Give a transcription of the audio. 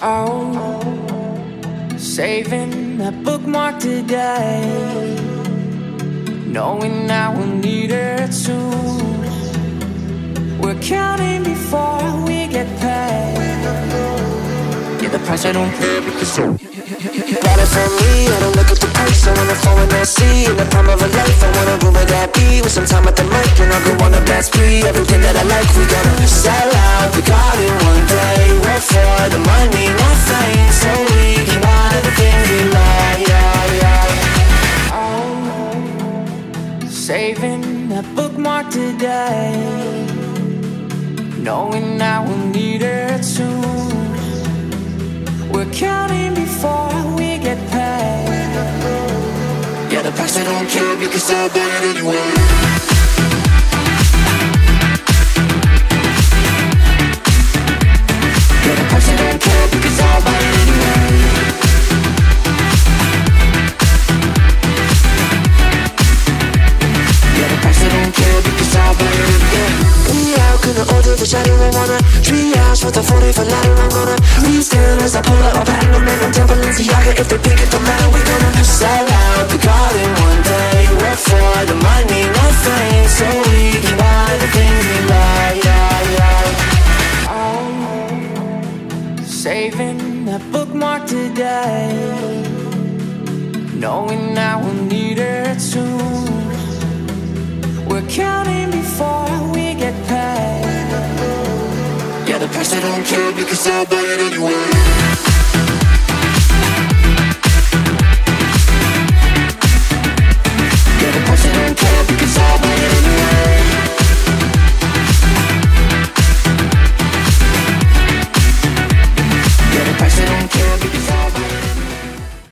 Oh, saving that bookmark today, knowing I will need it soon. We're counting before we get paid. Yeah, the price I don't care because. Got it for me, I don't look at the price I wanna fall in that sea, in the palm of a life I wanna with that be, with some time at the mic And I'll go on a blast spree, everything that I like We gonna sell saving that bookmark today, knowing I will need it soon. We're counting before we get paid. Yeah, the price I don't care because I'll buy it anyway I wanna Three hours for the 40 for ladder I'm gonna Re-steal as I pull out a platinum And I'm down Balenciaga If they pick it, don't matter We gonna sell out the garden one day. Work for the money, no fame So we can buy the things we like Yeah, yeah. Oh, saving that bookmark today, knowing I will need it soon. I don't care because I'll buy it anyway